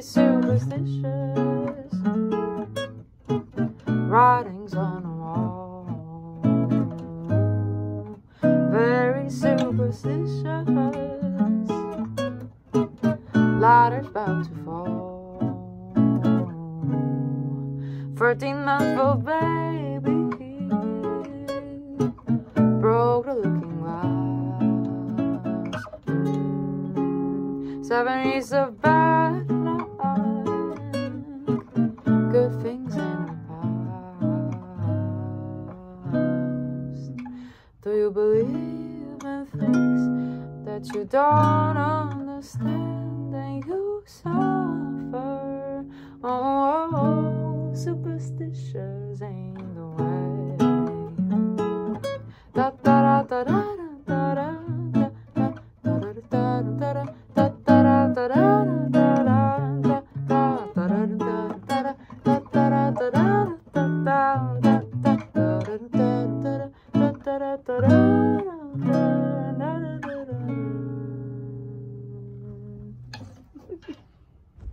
superstitious. Writings on the wall, very superstitious. Ladders about to fall. 13 month old baby broke the looking glass. Seven years of bad Do you believe in things that you don't understand and you suffer? Oh, oh, oh superstitious ain't da da